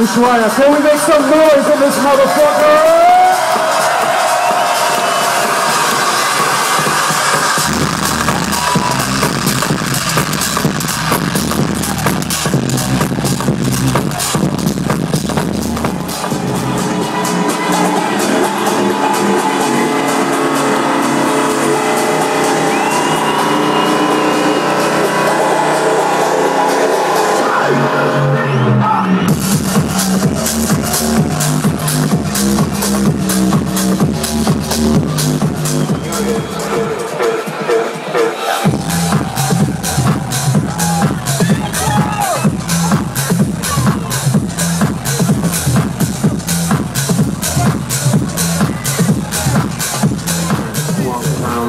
Ushuaia, can we make some noise in this motherfucker?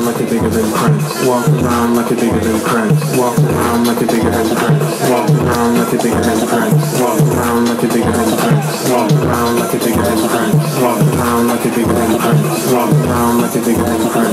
around like a bigger than Prince. Walk around like a bigger than Prince. Walk around like a bigger than Prince. Walk around like a bigger than Prince. Walk around like a bigger than Prince. Walk around like a bigger than Prince. Walk around like a bigger than Prince. Walk around like a bigger than Prince.